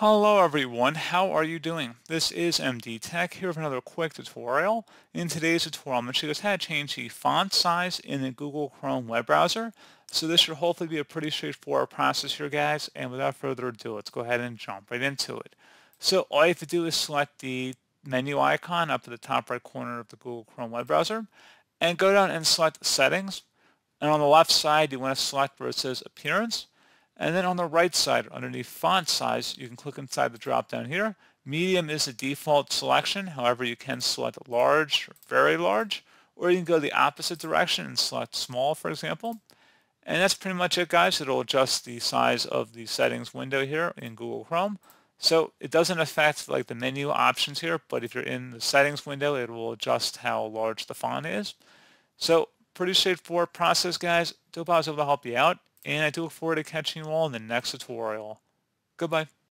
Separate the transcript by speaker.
Speaker 1: Hello everyone, how are you doing? This is MD Tech here with another quick tutorial. In today's tutorial, I'm going to show you guys how to change the font size in the Google Chrome web browser. So this should hopefully be a pretty straightforward process here guys, and without further ado, let's go ahead and jump right into it. So all you have to do is select the menu icon up at the top right corner of the Google Chrome web browser, and go down and select Settings. And on the left side, you want to select where it says Appearance, and then on the right side, underneath font size, you can click inside the drop down here. Medium is the default selection. However, you can select large, very large, or you can go the opposite direction and select small, for example. And that's pretty much it, guys. It'll adjust the size of the settings window here in Google Chrome. So it doesn't affect like the menu options here, but if you're in the settings window, it will adjust how large the font is. So pretty straightforward process, guys. Hope I was able to help you out and I do look forward to catching you all in the next tutorial. Goodbye.